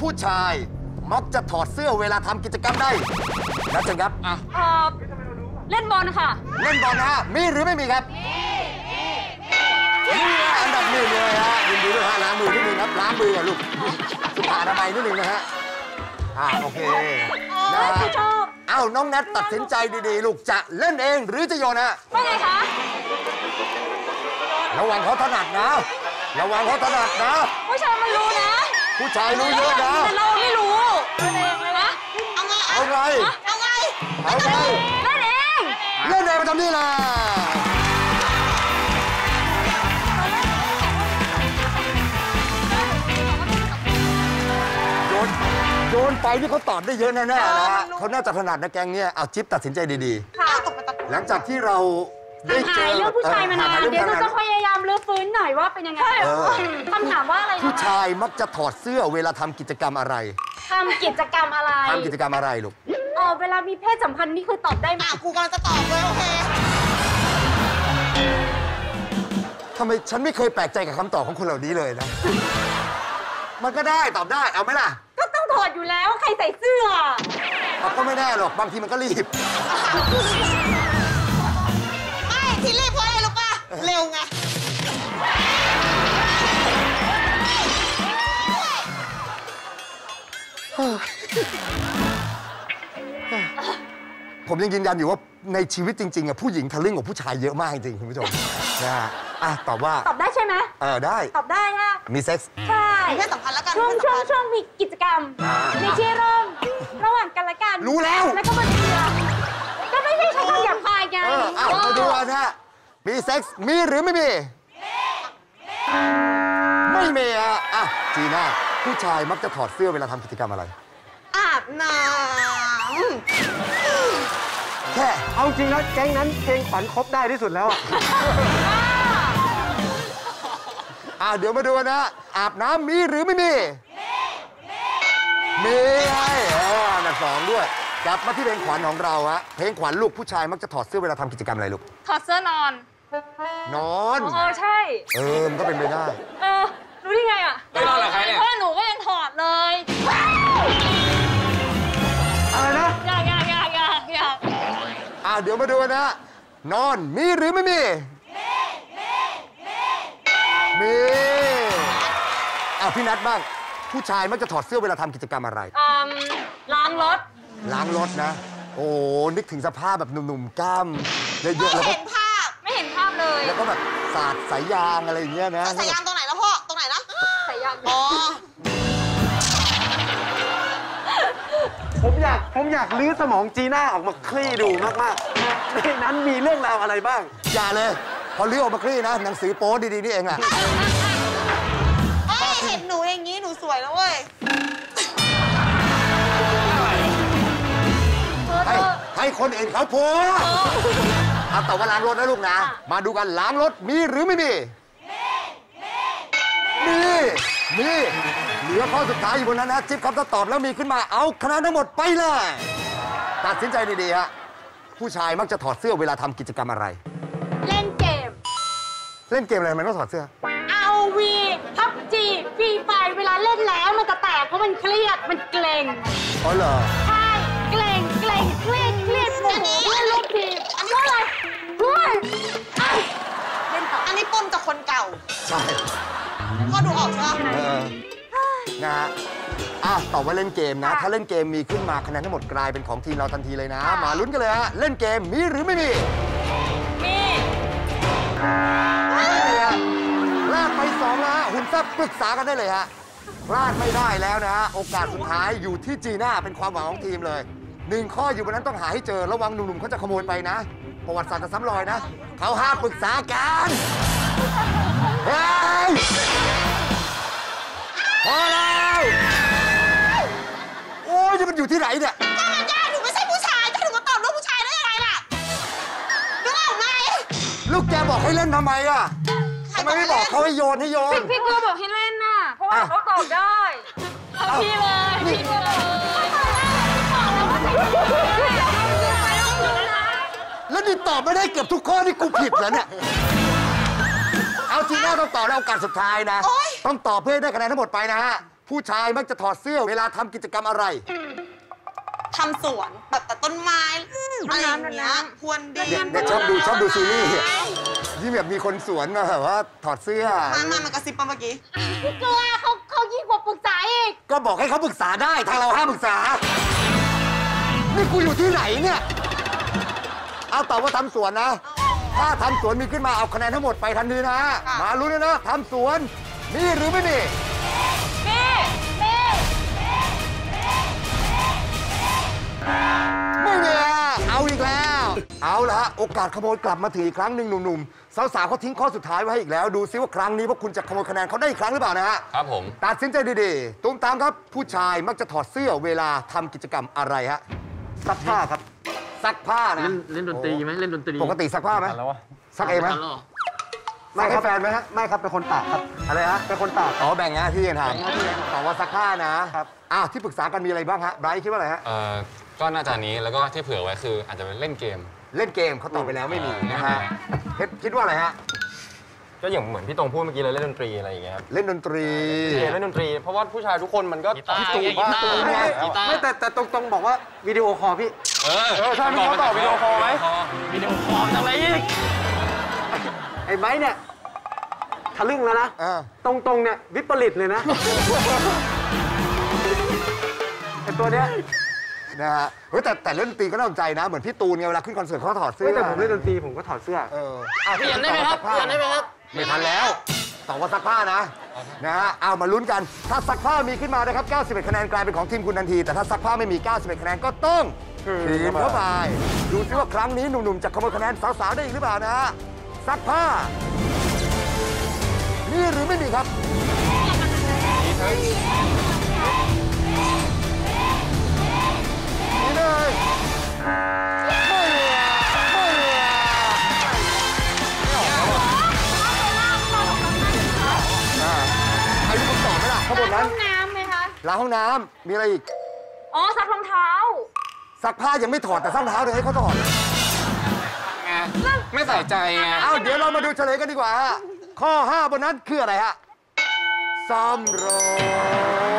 ผู้ชายมักจะถอดเสื้อเวลาทำกิจกรรมได้แล้วเชิญครับเอ่อเล่นบอลค่ะ เล่นบอลนะฮะมีหรือไม่มีครับมีมีอันดับหนึ่งเลยฮะยินดีด้วยฮะล้างมือนิดนึงครับล้างมืออะลูกสุขอนามัยนิดนึงนะฮะอ่าโอเคนะฮะชอบเอ้าน้องแนทตัดสินใจดีๆ ลูกจะเล่นเองหรือจะโยนฮะว่าไงคะระวังเขาถนัดนะระวังเขาถนัดนะ ผู้ชายมันรู้นะ ผู้ชายรู้เยอะนะ แต่เราไม่รู้นะเอาไงเอาไงเอาไงเอาไงเล่นเองเล่นเองมาทำนี่แหละโยนโยนไปนี่เขาตอบได้เยอะแน่ๆนะฮะเขาน่าจะถนัดนะแกงเนี่ยเอาจิ๊บตัดสินใจดีค่ะตกไปตะๆหลังจากที่เราได้ ห่างเจหายอเรื่องผู้ชายมานานห่งหเดี๋ยวรื่องเราผู้ชจะพยายามรื้อฟื้นหน่อยว่าเป็นยังไงเออคำถามว่าอะไรผู้นะชายมักจะถอดเสื้อเวลาทำกิจกรรมอะไรทำกิจกรรมอะไรทำกิจกรรมอะไรลูกเออเวลามีเพศสัมพันธ์นี่คือตอบได้ไหมอะกูกำลังจะตอบเลยโอเคทำไมฉันไม่เคยแปลกใจกับคำตอบของคุณเหล่านี้เลยนะ มันก็ได้ตอบได้เอาไหมล่ะ ก็ต้องถอดอยู่แล้วใครใส่เสื้อเอาก็ไม่แน่หรอกบางทีมันก็รีบ เร็วไง ผมยังยืนยันอยู่ว่าในชีวิตจริงๆอะผู้หญิงทะลึ่งกว่าผู้ชายเยอะมากจริงๆคุณผู้ชมนะฮะอะตอบว่าตอบได้ใช่ไหมเออได้ตอบได้ค่ะมีเซ็กส์ใช่มีเพศสัมพันธ์แล้วกันช่วงมีเพศช่วสังมพันธ์ช่วงมีกิจกรรมอ่าในที่ร่มระหว่างกันและกัน รู้แล้ว แล้วก็มาเชียร์ก็ไม่ใช่ใช้คำหยาบคายไงเออเอามาดูกันนะฮะ มีเซ็กส์มีหรือไม่มี ไม่มีอะอะจีน่าผู้ชายมักจะถอดเสื้อเวลาทำกิจกรรมอะไร อาบน้แค่เอาจริงแล้วแก๊งนั้นเพลงขวัญครบได้ที่สุดแล้วอะอะเดี๋ยวมาดูกันนะ อาบน้ำมีหรือไม่มี มีไงเอออันดับสองด้วยกลับมาที่เพลงขวัญของเราฮะเพลงขวัญลูกผู้ชายมักจะถอดเสื้อเวลาทำกิจกรรมอะไรลูก ถอดเสื้อนอน นอน เออใช่เออมันก็เป็นไปได้ เออรู้ได้ไงอะไม่นอนเหรอคะเนี่ย เพราะหนูก็ยังถอดเลยอะไรนะอยากอยากอยากอยากอยากอะเดี๋ยวมาดูกันนะ นอนมีหรือไม่มี มี อะพี่นัทบ้าง ผู้ชายมักจะถอดเสื้อเวลาทำกิจกรรมอะไร อืมล้างรถ ล้างรถนะ โอ้ นึกถึงสภาพแบบหนุ่มๆกล้ามเยำอะๆแล้วก็ไม่เห็นภาพ แล้วก็แบบสาดสายยางอะไรอย่างเงี้ยนะสายยางตรงไหนแล้วพ่อ ตรงไหนนะใส่ยางอ๋อ ผมอยากผมอยากลื้อสมองจีน่าออกมาคลี่ดูมากๆ ในนั้นมีเรื่องราวอะไรบ้าง อย่าเลย พอเลี้ยวออกมาคลี่นะ หนังสือโป๊ดีๆนี่เองอะเอ้ยเห็นหนูอย่างนี้หนูสวยแล้วเว้ยให้ให้คนอื่นเขาโพสต์ เอาแต่ว่าล้างรถนะลูกนะ มาดูกันล้างรถมีหรือไม่มี มี มี เหลือข้อสุดท้ายอยู่บนนั้นนะจิ๊บครับถ้าตอบแล้วมีขึ้นมาเอาคะแนนทั้งหมดไปเลย ตัดสินใจดีๆฮะ ผู้ชายมักจะถอดเสื้อเวลาทำกิจกรรมอะไร เล่นเกม เล่นเกมอะไรมันต้องถอดเสื้อ ROV PUBG Free Fire เวลาเล่นแล้วมันจะแตกเพราะมันเครียดมันเกร็งอ๋อเหรอ ใช่เกร็งเกร็งเครียดเครียดโมโหเพื่อนา ใช่พ่อดูออกใช่ไหมเออนะฮะอะตอบว่าเล่นเกมนะ ถ้าเล่นเกมมีขึ้นมาคะแนนทั้งหมดกลายเป็นของทีมเราทันทีเลยนะ มาลุ้นกันเลยฮะ เล่นเกมมีหรือไม่มีมีไม่มีฮะพลาดไปสองแล้วฮะหุ่นแซ่บปรึกษากันได้เลยฮะพลาดไม่ได้แล้วนะฮะ โอกาสสุดท้ายอยู่ที่จีน่าเป็นความหวังของทีมเลยหนึ่งข้ออยู่บนนั้นต้องหาให้เจอ ระวังหนุ่มๆเขาจะขโมยไปนะ ประวัติศาสตร์จะซ้ำรอยนะ เขาห้ามปรึกษากันเฮ้ย พอแล้วโอ้ยจะมันอยู่ที่ไหนเนี่ยก็มันยากหนูไม่ใช่ผู้ชายจะหนูมาตอบเรื่องผู้ชายได้ยังไงล่ะนึกออกไหมลูกแกบอกให้เล่นทำไมอะทำไมไม่บอกเขาให้โยนให้โยน พี่ก็บอกให้เล่นน่ะ เพราะว่าอะเขาตอบได้เอาพี่เลยพี่เลยแล้วนี่ตอบไม่ได้เกือบทุกข้อนี่กูผิดแล้วเนี่ย เอาจริงนะต้องตอบแล้วโอกาสสุดท้ายนะ โอ๊ย ต้องตอบเพื่อให้ได้คะแนนทั้งหมดไปนะฮะ ผู้ชายมักจะถอดเสื้อเวลาทำกิจกรรมอะไร ทำสวนแบบตัดต้นไม้อะไรอย่างเงี้ยพรวนดินเนี่ยเนี่ยชอบดูชอบดูซีรีส์ที่แบบมีคนสวนมาแบบว่าถอดเสื้อ มามามากระซิบมาเมื่อกี้ พี่เกลือเขาเขายิ่งกว่าปรึกษาอีก ก็บอกให้เขาปรึกษาได้ทางเราห้ามปรึกษา นี่กูอยู่ที่ไหนเนี่ย เอาตอบว่าทำสวนนะ ถ้าทำสวนมีขึ้นมาเอาคะแนนทั้งหมดไปทันทีนะค่ะมาลุ้นเลยนะทำสวนนี่หรือไม่นี่นี่นี่ไม่เนี่ยเอาอีกแล้ว เอาละฮะโอกาสขโมยกลับมาถึงอีกครั้งหนึ่งหนุ่มๆ สาวๆเขาทิ้งข้อสุดท้ายไว้ให้อีกแล้วดูซิว่าครั้งนี้พวกคุณจะขโมยคะแนนเขาได้อีกครั้งหรือเปล่านะฮะครับผม ตัดสินใจดีๆตุ้มตามครับ ผู้ชายมักจะถอดเสื้อเวลาทำกิจกรรมอะไรฮะซักผ้าครับ ซักผ้านะ เล่นเล่นดนตรีไหมเล่นดนตรีปกติซักผ้าไหมซักเองไหมทันแล้วเหรอซักให้แฟนไหมฮะไม่ครับเป็นคนตากครับอะไรฮะเป็นคนตากอ๋อแบ่งงานที่กันทำตอบว่าซักผ้านะครับอ้าวที่ปรึกษากันมีอะไรบ้างฮะไบรท์คิดว่าอะไรฮะเอ่อก็น่าจะอันนี้แล้วก็ที่เผื่อไว้คืออาจจะเป็นเล่นเกม เล่นเกมเขาตอบไปแล้วไม่มีนะฮะไม่มีเพชรคิดว่าอะไรฮะ ก็อย่างเหมือนพี่ตรงพูดเมื่อกี้เลยเล่นดนตรีอะไรอย่างเงี้ยครับเล่นดนตรีเล่นดนตรี เพราะว่าผู้ชายทุกคนมันก็กีตาร์พี่ตูนไงกีตาร์ว่าไงกีตาร์ ไม่แต่แต่ตรงๆบอกว่า video call พี่ เออเออใช่พี่เขาตอบ video call ไหม video call อะไรอีกไอ้ไม้เนี่ยทะลึ่งแล้วนะ อ่า ตรงๆเนี่ยวิปริตเลยนะ ไอ้ตัวเนี้ยนะฮะเฮ้ยแต่แต่เล่นดนตรีก็น่าสนใจนะ เหมือนพี่ตูนไงเวลาขึ้นคอนเสิร์ตเขาถอดเสื้อเฮ้ยแต่ผมเล่นดนตรีผมก็ถอดเสื้อ เอออะเปลี่ยนได้ไหมครับซักผ้าเปลี่ยนได้ไหมครับ ไม่ทันแล้วตอบว่าซักผ้านะนะฮะเอามาลุ้นกัน ถ้าซักผ้ามีขึ้นมานะครับ 91 คะแนนกลายเป็นของทีมคุณทันที แต่ถ้าซักผ้าไม่มี 91 คะแนนก็ต้องทีมเข้าไป ดูซิว่าครั้งนี้หนุ่มๆจะขโมยคะแนนสาวๆได้อีกหรือเปล่านะฮะซักผ้านี่หรือไม่มีครับนี่เลย มล่ะข้างบนนั้น ห้องน้ำไหมคะ ล้างห้องน้ำมีอะไรอีก อ๋อซักรองเท้า ซักผ้ายังไม่ถอดแต่ซักรองเท้าเลยให้เขาถอด ไงไม่ใส่ใจไงเอาเดี๋ยวเรามาดูเฉลยกันดีกว่าฮะ ข้อ 5 บนนั้นคืออะไรฮะซ่อมรถ